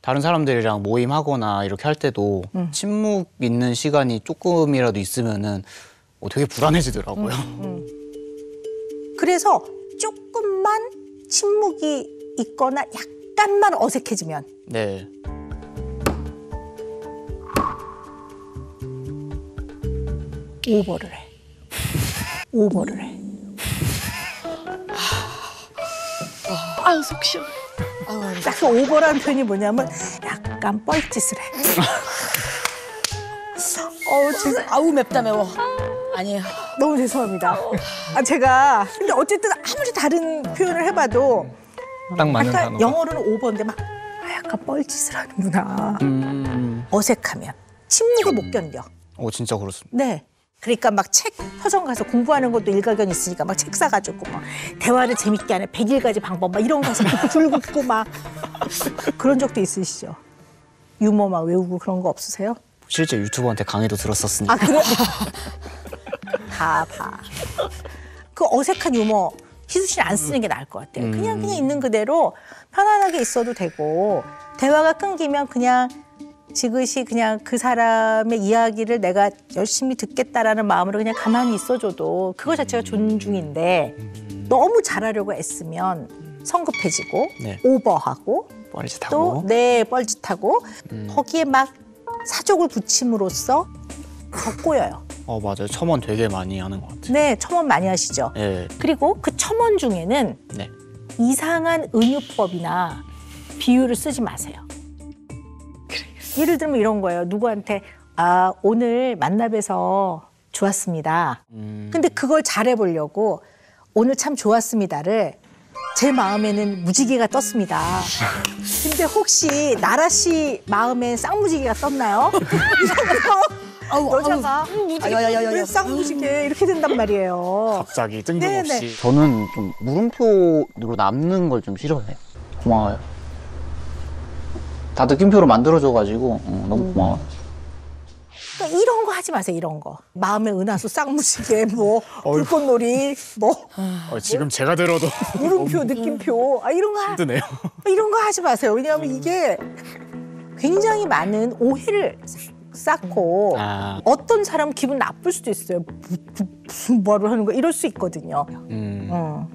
다른 사람들이랑 모임하거나 이렇게 할 때도 음. 침묵 있는 시간이 조금이라도 있으면은 어, 되게 불안해지더라고요. 음, 그래서 조금만 침묵이 있거나 약간만 어색해지면 네. 오버를 해. 오버를 해. 아유 속 시원. 딱그 오버라는 표현이 뭐냐면 약간 뻘짓을 해. 어, 지금 아우 맵다 매워. 아니에요. 너무 죄송합니다. 아, 제가 근데 어쨌든 아무리 다른 표현을 해봐도 딱 맞는 약간 단어가. 영어로는 오버인데 막 아, 약간 뻘짓을 하는구나. 음. 어색하면 침묵을 못 견뎌. 어 진짜 그렇습니다. 네. 그러니까 막 책 서점 가서 공부하는 것도 일가견 있으니까 막 책 사가지고 막 대화를 재밌게 하는 100일가지 방법 막 이런 거 해서 줄 긋고 막 그런 적도 있으시죠? 유머 막 외우고 그런 거 없으세요? 실제 유튜버한테 강의도 들었었으니까. 아 그래? 다 봐. 그 어색한 유머 희수 씨는 안 쓰는 게 나을 것 같아요. 그냥 그냥 있는 그대로 편안하게 있어도 되고 대화가 끊기면 그냥 지그시 그냥 그 사람의 이야기를 내가 열심히 듣겠다라는 마음으로 그냥 가만히 있어줘도 그거 자체가 존중인데 너무 잘하려고 애쓰면 성급해지고 네. 오버하고. 또 네 뻘짓하고 거기에 막 사족을 붙임으로써 더 꼬여요. 어 맞아요. 첨언 되게 많이 하는 것 같아요. 네, 첨언 많이 하시죠. 네. 그리고 그 첨언 중에는 네. 이상한 은유법이나 비유를 쓰지 마세요. 예를 들면 이런 거예요. 누구한테 아 오늘 만나 뵈서 좋았습니다. 음. 근데 그걸 잘해보려고 오늘 참 좋았습니다를 제 마음에는 무지개가 떴습니다. 근데 혹시 나라 씨 마음에 쌍무지개가 떴나요? 이러면 여자가 아야야야야. 왜 쌍무지개 이렇게 된단 말이에요. 갑자기 네네. 뜬금없이. 저는 좀 물음표로 남는 걸 좀 싫어해요. 고마워요. 다 느낌표로 만들어줘가지고 어, 너무 고마워요. 그러니까 이런 거 하지 마세요. 이런 거. 마음의 은하수 쌍무지개 뭐 불꽃놀이 뭐 어, 지금 제가 들어도 물음표 느낌표 아 이런 거 하- 힘드네요. 이런 거 하지 마세요. 왜냐하면 이게 굉장히 많은 오해를 쌓고 아. 어떤 사람 기분 나쁠 수도 있어요. 무슨 말을 하는 거 이럴 수 있거든요. 음, 어.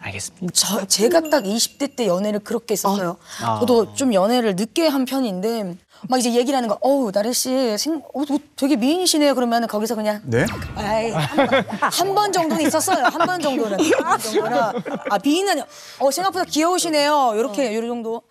알겠습니다. 저 제가 딱 20대 때 연애를 그렇게 했었어요. 아. 저도 좀 연애를 늦게 한 편인데 막 이제 얘기를 하는 거. 어우 나래 씨 생, 어, 어, 되게 미인이시네요. 그러면 거기서 그냥 네? 아이 한 번 정도는 있었어요. 한 번 정도는. 한 번 정도는. 아 미인은 어 생각보다 귀여우시네요. 이렇게 요 정도.